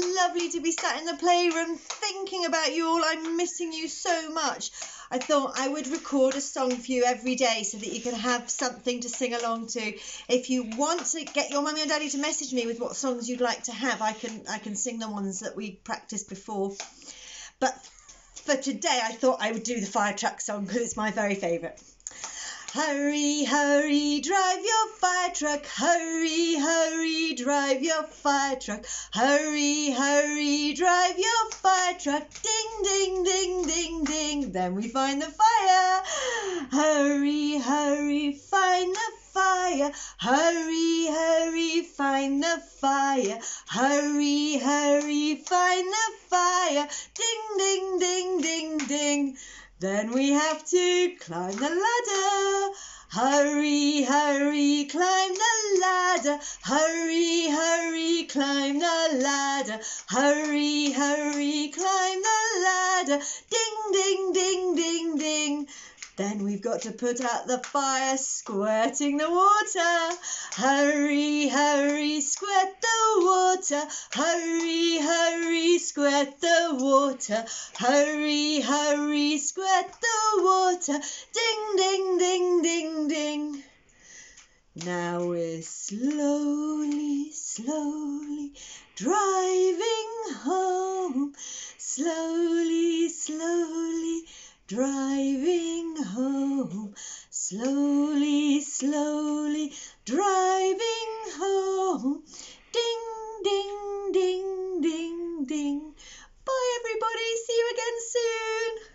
lovely to be sat in the playroom thinking about you all. I'm missing you so much. I thought I would record a song for you every day so that you can have something to sing along to. If you want to get your mummy and daddy to message me with what songs you'd like to have, I can I can sing the ones that we practiced before. But for today, I thought I would do the fire truck song because it's my very favourite. Hurry, hurry, drive your fire truck. Hurry, hurry, drive your fire truck. Hurry, hurry, drive your fire truck. Ding, ding, ding, ding, ding. Then we find the fire. Hurry, hurry, find the fire. Hurry, hurry, find the fire. Hurry, hurry, find the fire. Ding, ding, ding, ding, ding. Then we have to climb the ladder. Hurry, hurry, climb the ladder. Hurry, hurry, climb the ladder. Hurry, hurry, climb the ladder. Ding, ding, ding, ding, ding. Then we've got to put out the fire, squirting the water. Hurry, hurry, squirt the water. Hurry, squirt the water. Hurry, hurry, squirt the water. Ding, ding, ding, ding, ding. Now we're slowly, slowly driving home. Slowly, slowly driving home. Slowly, slowly Bye, everybody. See you again soon.